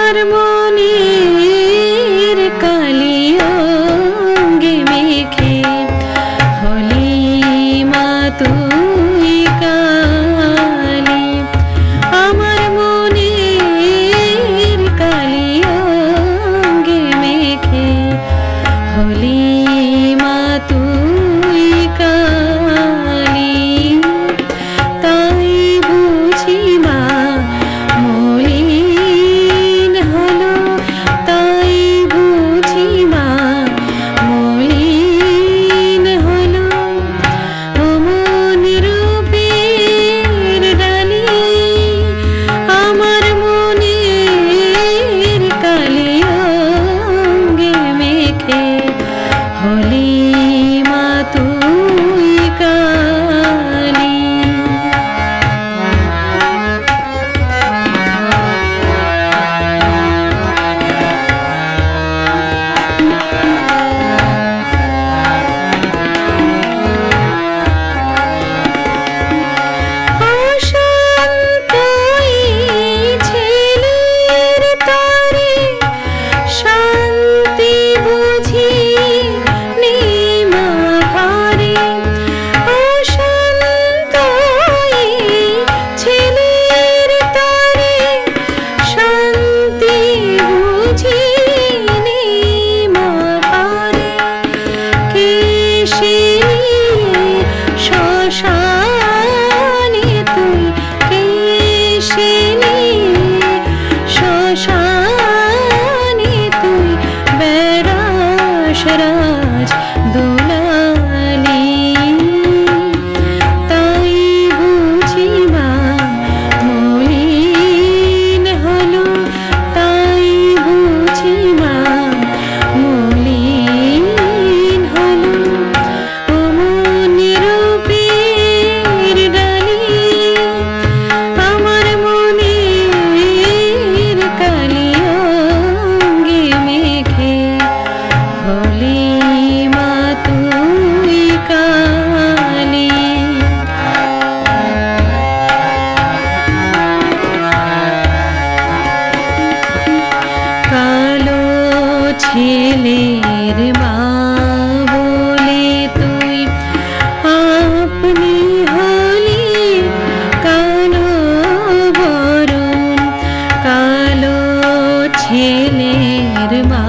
তোমার মনের কালি অঙ্গে মেখে হলি মা তুমি ছেলের মা বলে তুই আপনি হলি কালো বরণ কালো ছেলের মা